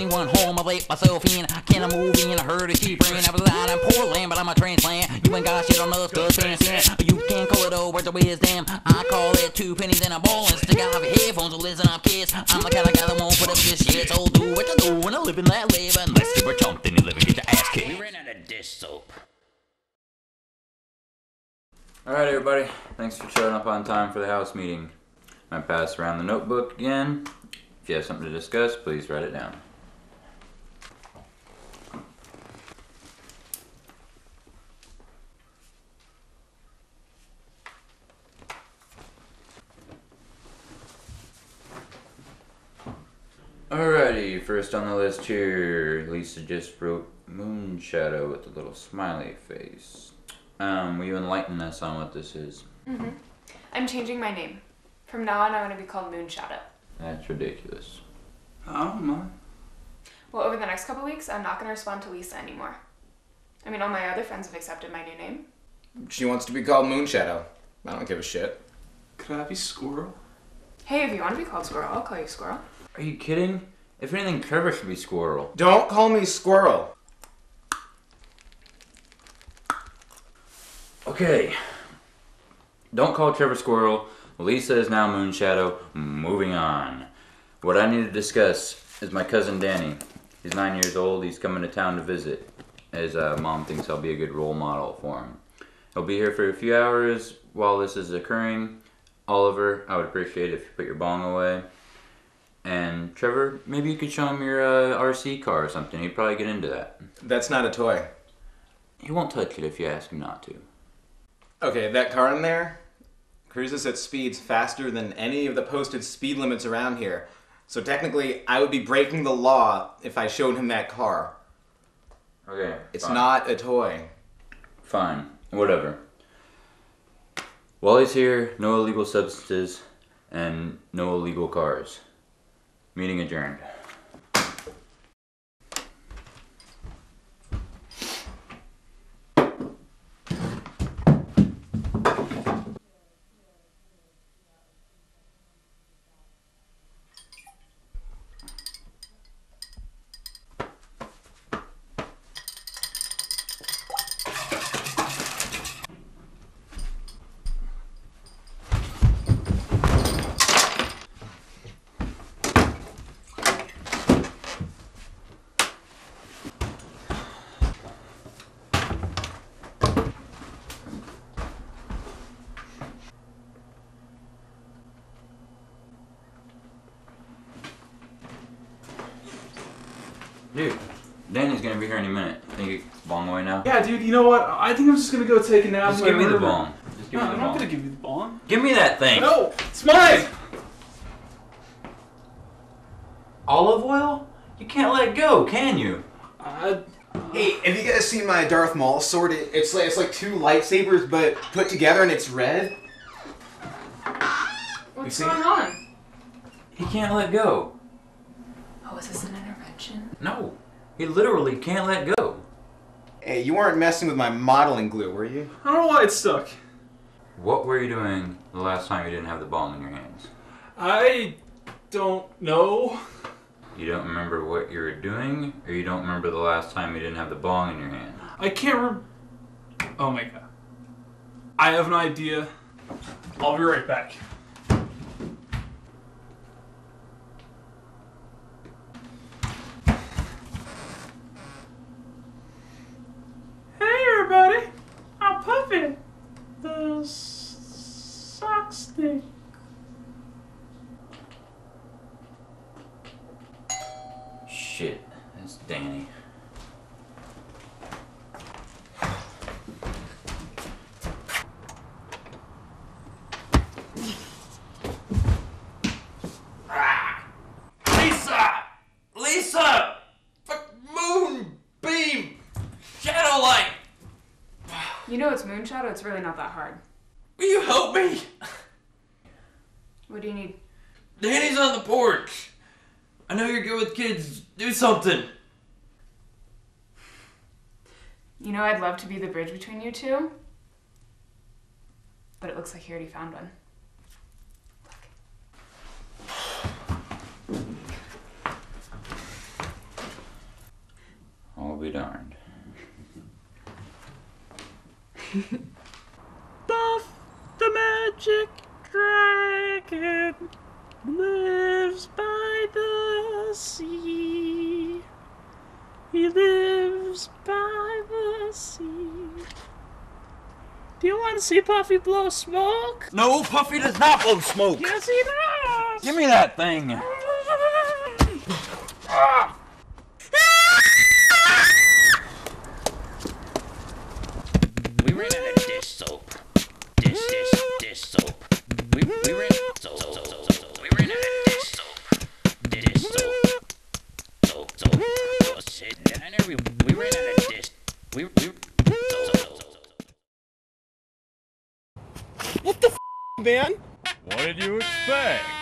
anyone home? I let myself in. Can I move in? I heard a sheep ring. I was out in Portland, but I'm a transplant. You ain't got shit on us to transcend. You can call it over to wisdom. I call it two pennies and a ball and stick out your headphones and listen up, kids. I'm the kind of guy that won't put up this shit. So do what you do and I live in that live. Unless you were chumped and you live and get your ass kicked. We ran out of dish soap. Alright, everybody. Thanks for showing up on time for the house meeting. I pass around the notebook again. If you have something to discuss, please write it down. Alrighty, first on the list here, Lisa just wrote Moon Shadow with a little smiley face. Um, will you enlighten us on what this is? Mm-hmm. I'm changing my name. From now on, I'm going to be called Moon Shadow. That's ridiculous. Oh my. Well, over the next couple weeks, I'm not going to respond to Lisa anymore. I mean, all my other friends have accepted my new name. She wants to be called Moonshadow. I don't give a shit. Could I be Squirrel? Hey, if you want to be called Squirrel, I'll call you Squirrel. Are you kidding? If anything, Trevor should be Squirrel. Don't call me Squirrel. Okay. Don't call Trevor Squirrel. Lisa is now Moonshadow. Moving on. What I need to discuss is my cousin Danny. He's nine years old. He's coming to town to visit. His uh, mom thinks I'll be a good role model for him. He'll be here for a few hours while this is occurring. Oliver, I would appreciate it if you put your bong away. And Trevor, maybe you could show him your uh, RC car or something. He'd probably get into that. That's not a toy. He won't touch it if you ask him not to. Okay, that car in there cruises at speeds faster than any of the posted speed limits around here. So technically, I would be breaking the law if I showed him that car. Okay. It's fine. not a toy. Fine. Whatever. While he's here, no illegal substances and no illegal cars. Meeting adjourned. Dude, Danny's gonna be here any minute. Think you bong away now? Yeah, dude. You know what? I think I'm just gonna go take a nap. Just give me the room. bong. Just give No, me the I'm not gonna give you the bong. Give me that thing. No, it's mine. Olive oil? You can't let go, can you? Uh, Hey, have you guys seen my Darth Maul sword? It, it's like it's like two lightsabers, but put together, and it's red. What's see? going on? He can't let go. Oh, is this an intervention? No. He literally can't let go. Hey, you weren't messing with my modeling glue, were you? I don't know why it's stuck. What were you doing the last time you didn't have the bong in your hands? I don't know. You don't remember what you were doing, or you don't remember the last time you didn't have the bong in your hand? I can't rem- Oh my god. I have an idea. I'll be right back. Hey everybody! I'm Puffy, the s- sock stick. Shit, that's Danny. Lisa! Lisa! Fuck moon beam! Shadow light! You know it's Moon Shadow. It's really not that hard. Will you help me? What do you need? Danny's on the porch. I know you're good with kids. Do something. You know, I'd love to be the bridge between you two. But it looks like you already found one. I'll be darned. Puff the magic dragon lives by the sea. He lives by the sea. Do you want to see Puffy blow smoke? No, Puffy does not blow smoke. Yes, he does. Give me that thing. Oh. Shit! I never. We, we ran out of dish. We, we. What the f, man? What did you expect?